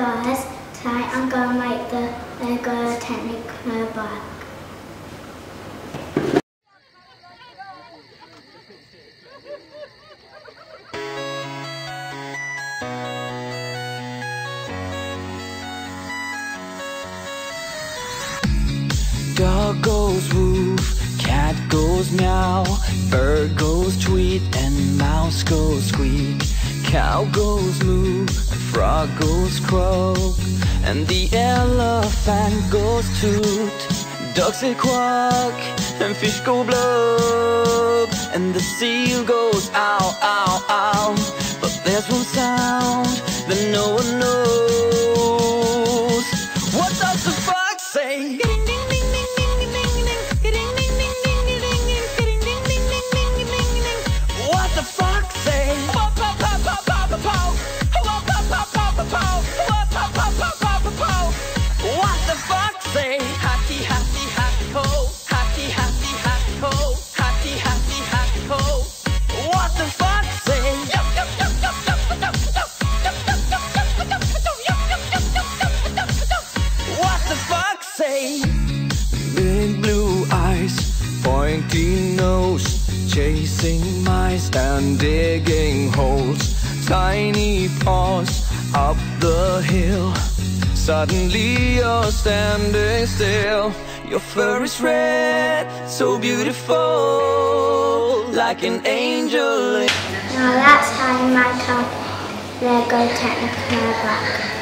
guys, today I'm going to make the Lego Technic motorbike. Dog goes woof, cat goes meow, bird goes tweet, and mouse goes squeak. Cow goes moo, frog goes croak, and the elephant goes toot. Ducks say quack, and fish go blub, and the seal goes ow, ow, ow. But there's one sound that no one knows. What does the fox say? Say? Big blue eyes, pointy nose, chasing mice and digging holes. Tiny paws up the hill. Suddenly you're standing still. Your fur is red, so beautiful, like an angel. Now that's how you a Lego Technic motorbike.